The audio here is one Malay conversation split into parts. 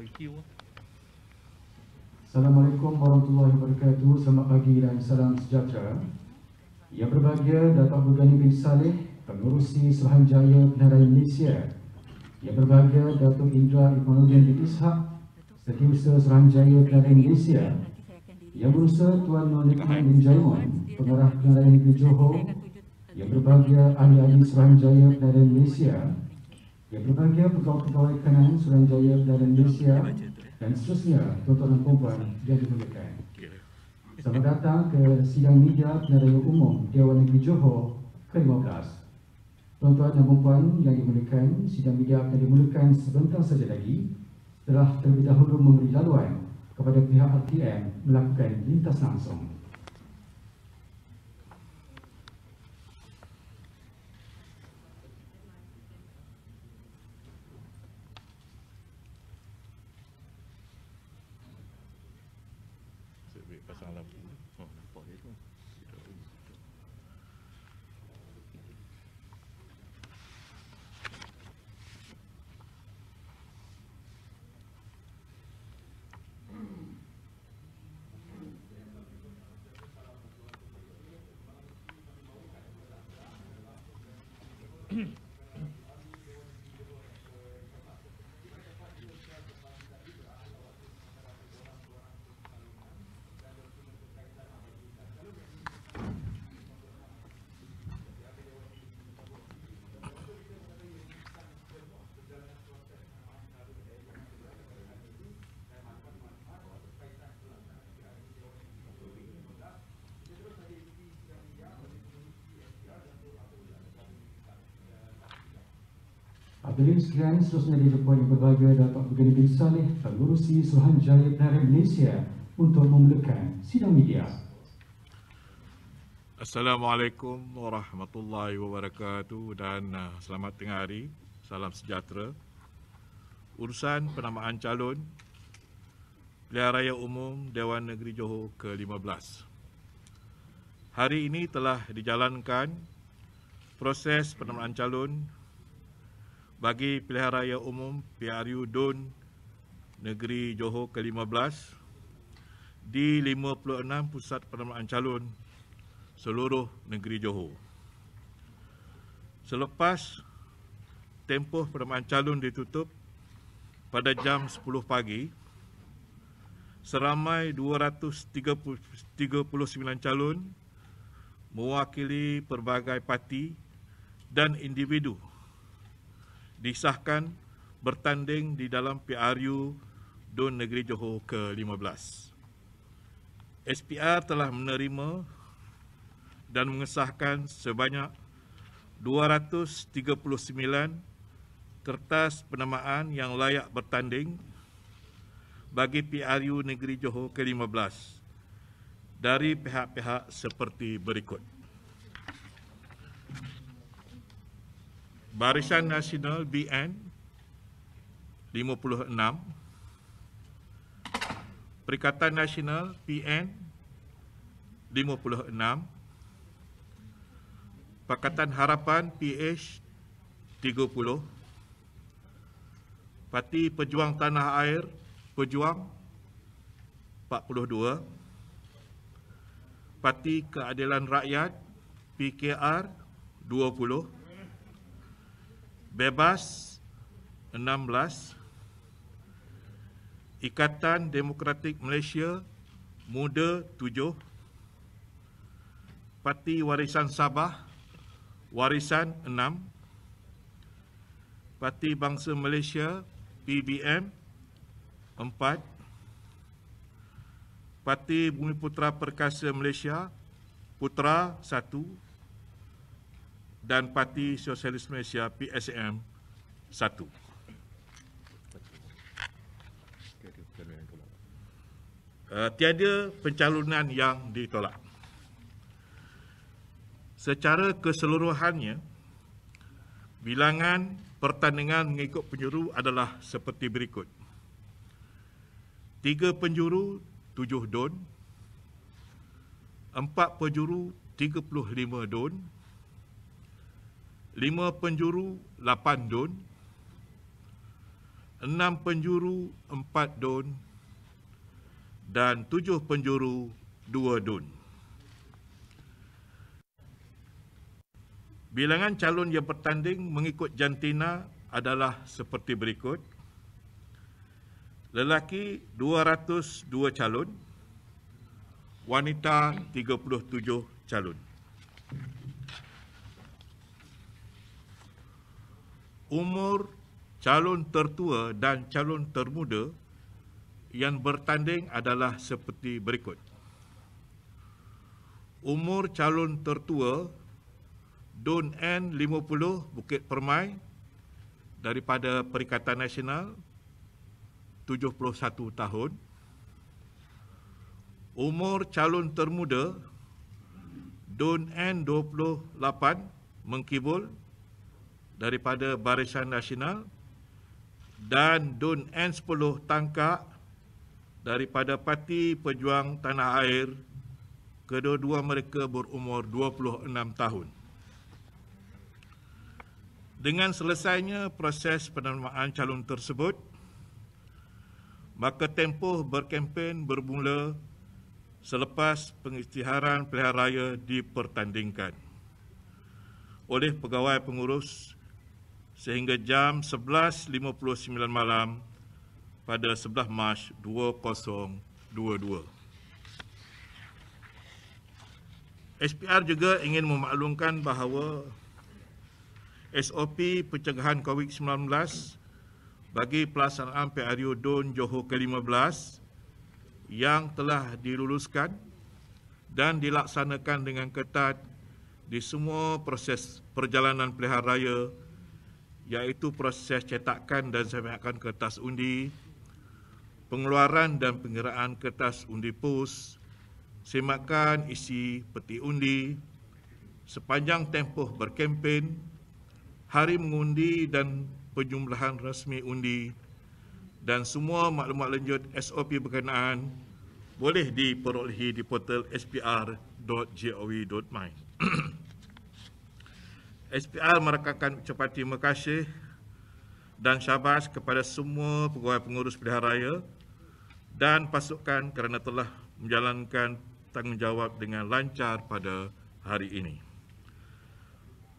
barbecue. Assalamualaikum warahmatullahi wabarakatuh. Selamat pagi dan salam sejahtera. Yang berbahagia Datuk Abdul bin Saleh, Pengurusi Suruhanjaya Penerangan Malaysia. Yang berbahagia Datuk Indra Ikhwanuddin bin Ishak, Setiausaha Suruhanjaya Penerangan Malaysia. Yang berusaha Tuan Nolikman bin Jaimon, Pengarah Penerangan Negeri Johor. Yang berbahagia Ahli-Ahli Suruhanjaya Penerangan Malaysia. Yang berbahagia Pegawai-Pegawai Kanan Suruhanjaya Penerangan Malaysia dan seterusnya tuan-tuan dan puan yang dimuliakan. Selamat datang ke sidang media penerangan umum Dewan Negeri Johor ke-15. Tuan-tuan dan puan yang dimuliakan, sidang media akan dimulakan sebentar saja lagi setelah terlebih dahulu memberi laluan kepada pihak RTM melakukan lintas langsung. Fala Mm-hmm. Hadirin sekalian, seterusnya dilakukan yang berbahagia Datuk Abdul bin Saleh, Pengurusi Suruhanjaya Penerangan Malaysia untuk memulakan sidang media. Assalamualaikum warahmatullahi wabarakatuh dan uh, selamat tengah hari. Salam sejahtera. Urusan penamaan calon Pilihan Raya Umum Dewan Negeri Johor ke-15. Hari ini telah dijalankan proses penamaan calon bagi Pilihan Raya Umum PRU DUN Negeri Johor ke-15 di 56 pusat penamaan calon seluruh negeri Johor. Selepas tempoh penamaan calon ditutup pada jam 10 pagi, seramai 239 calon mewakili pelbagai parti dan individu disahkan bertanding di dalam PRU DUN Negeri Johor ke-15. SPR telah menerima dan mengesahkan sebanyak 239 kertas penamaan yang layak bertanding bagi PRU Negeri Johor ke-15 dari pihak-pihak seperti berikut. Barisan Nasional BN 56 Perikatan Nasional PN 56 Pakatan Harapan PH 30 Parti Pejuang Tanah Air Pejuang 42 Parti Keadilan Rakyat PKR 20 Bebas 16 Ikatan Demokratik Malaysia Muda 7 Parti Warisan Sabah Warisan 6 Parti Bangsa Malaysia PBM 4 Parti Bumi Putra Perkasa Malaysia Putra 1 dan Parti Sosialis Malaysia PSM 1. Uh, tiada pencalonan yang ditolak. Secara keseluruhannya, bilangan pertandingan mengikut penjuru adalah seperti berikut. Tiga penjuru, tujuh don. Empat penjuru, tiga puluh lima don. Lima penjuru, lapan don. enam penjuru empat don dan tujuh penjuru dua don. Bilangan calon yang bertanding mengikut jantina adalah seperti berikut. Lelaki 202 calon, wanita 37 calon. Umur calon tertua dan calon termuda yang bertanding adalah seperti berikut. Umur calon tertua Don N 50 Bukit Permai daripada Perikatan Nasional 71 tahun. Umur calon termuda Don N 28 Mengkibul daripada Barisan Nasional dan Don N10 Tangkak daripada Parti Pejuang Tanah Air kedua-dua mereka berumur 26 tahun. Dengan selesainya proses penerimaan calon tersebut, maka tempoh berkempen bermula selepas pengisytiharan pilihan raya dipertandingkan oleh pegawai pengurus sehingga jam 11.59 malam pada 11 Mac 2022. SPR juga ingin memaklumkan bahawa SOP pencegahan COVID-19 bagi pelaksanaan PRU DUN Johor ke-15 yang telah diluluskan dan dilaksanakan dengan ketat di semua proses perjalanan pilihan raya iaitu proses cetakan dan semakan kertas undi, pengeluaran dan pengiraan kertas undi pos, semakan isi peti undi, sepanjang tempoh berkempen, hari mengundi dan penjumlahan rasmi undi dan semua maklumat lanjut SOP berkenaan boleh diperolehi di portal spr.gov.my. SPR merakamkan ucapan terima kasih dan syabas kepada semua pegawai pengurus pilihan raya dan pasukan kerana telah menjalankan tanggungjawab dengan lancar pada hari ini.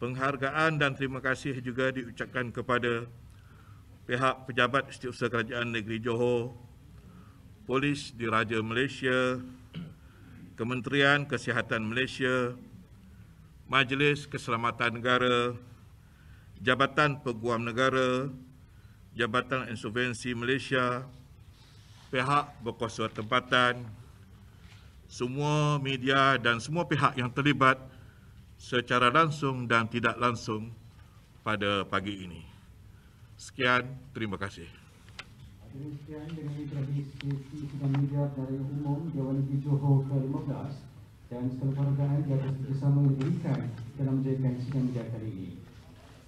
Penghargaan dan terima kasih juga diucapkan kepada pihak pejabat setiausaha kerajaan negeri Johor, Polis Diraja Malaysia, Kementerian Kesihatan Malaysia, Majlis Keselamatan Negara, Jabatan Peguam Negara, Jabatan Insolvensi Malaysia, pihak berkuasa tempatan, semua media dan semua pihak yang terlibat secara langsung dan tidak langsung pada pagi ini. Sekian, terima kasih. Demikian dengan introduksi sidang media dari umum Dewan Negeri Johor ke-15 dan segala di atas kerjasama yang diberikan dalam menjadikan sidang media kali ini.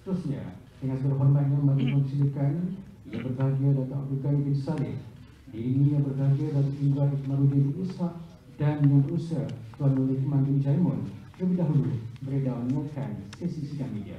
Seterusnya, dengan segala hormatnya mari mempersilakan yang berbahagia Datuk Abdul Ghani bin Saleh, diri yang berbahagia Datuk Indra Ikmaruddin bin Ishaq dan yang berusaha Tuan Nur Ikhman bin Jaimun terlebih dahulu bereda menguatkan sesi sidang media.